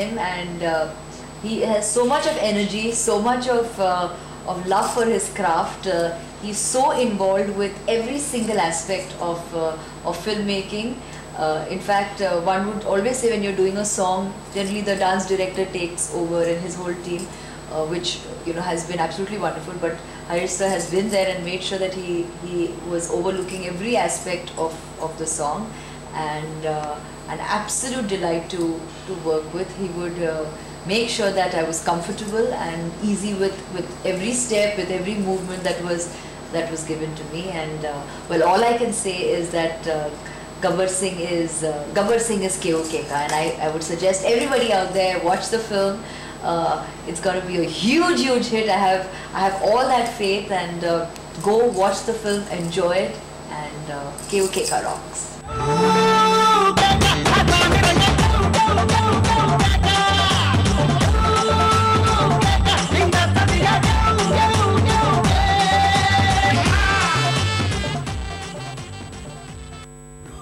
him and uh, he has so much of energy, so much of, uh, of love for his craft. Uh, he's so involved with every single aspect of, uh, of filmmaking. Uh, in fact, uh, one would always say when you're doing a song, generally the dance director takes over and his whole team, which you know has been absolutely wonderful. But Harish has been there and made sure that he, he was overlooking every aspect of, of the song and uh, an absolute delight to, to work with. He would uh, make sure that I was comfortable and easy with, with every step, with every movement that was that was given to me. And uh, well, all I can say is that uh, Gabbar Singh is uh, Gabbar Singh is KOKK, and I, I would suggest everybody out there watch the film. Uh, it's going to be a huge, huge hit. I have I have all that faith, and uh, go watch the film, enjoy it, and uh, KOKK rocks.